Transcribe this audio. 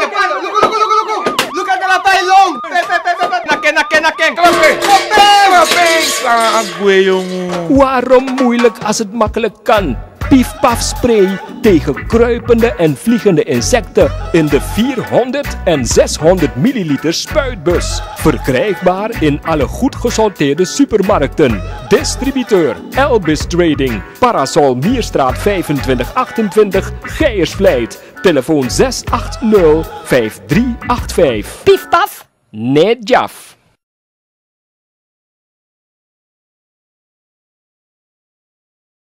Look, look, look, look, look. Look at the lapelong. Pe, pe, pe, pe, pe. Naken, naken, naken. Klappe! Kopeng. Klappe! Agwe jongen. Waarom moeilijk als het makkelijk kan? Pief Paf Spray tegen kruipende en vliegende insecten in de 400 en 600 milliliter spuitbus. Verkrijgbaar in alle goed gesorteerde supermarkten. Distributeur Elbis Trading. Parasol Mierstraat 2528 Geiersvleit. Telefoon 680 5385. Pief paf. Nee, Jaf.